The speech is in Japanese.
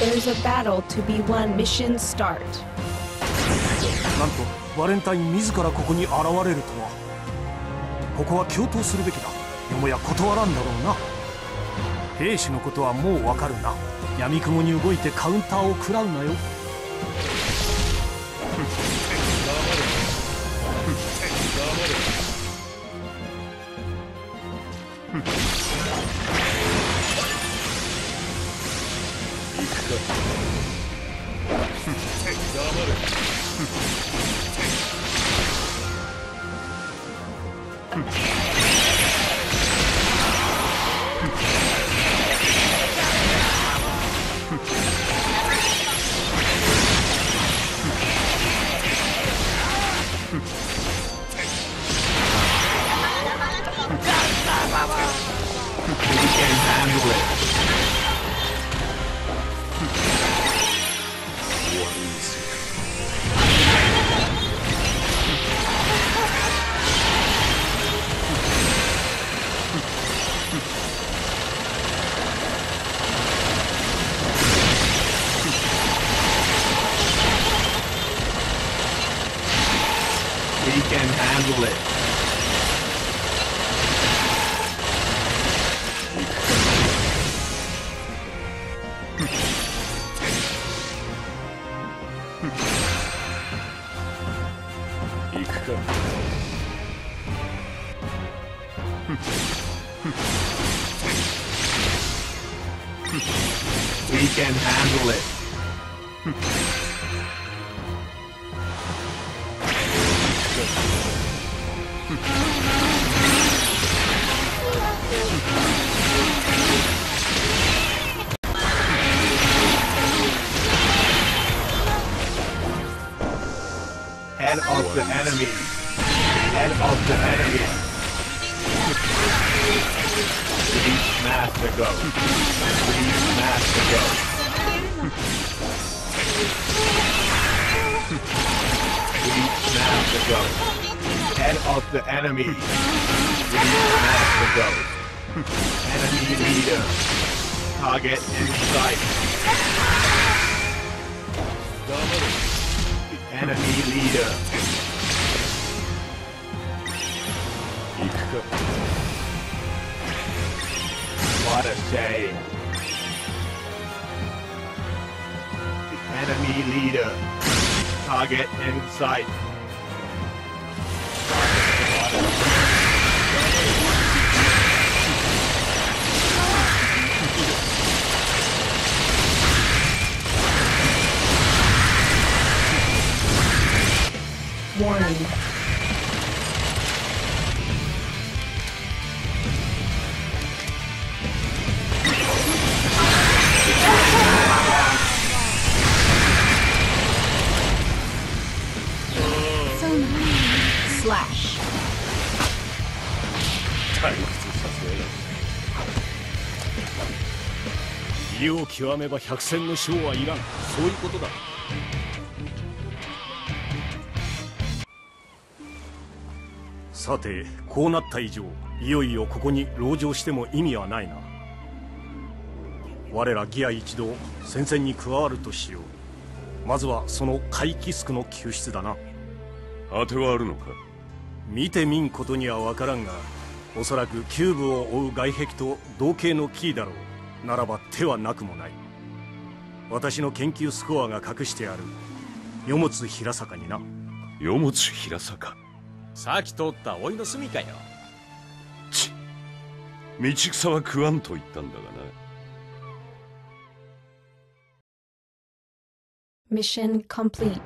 There's a battle to be won. Mission start. なんとバレンタイン自らここに現れるとは。ここは共闘するべきだ。よもや断らんだろうな。兵士のことはもうわかるな。闇雲に動いてカウンターを食らうなよ。行 Google it. We can handle it. Head of the enemy. Head of the enemy. Master go. Master go. Master go. Head of the enemy. Three master enemy leader. Target in sight. Enemy leader. What a shame. Enemy leader. Target in sight. Warning. Slash. 退屈させよ意を極めば百戦の将はいらんそういうことださてこうなった以上いよいよここに籠城しても意味はないな。我らギア一同戦線に加わるとしよう。まずはその怪奇スクの救出だな。当てはあるのか？見てみんことには分からんがおそらくキューブを追う外壁と同型のキーだろう。ならば手はなくもない。私の研究スコアが隠してある。与物平坂にな。与物平坂さっき通ったおいの住みかよち道草は食わんと言ったんだがな Mission complete.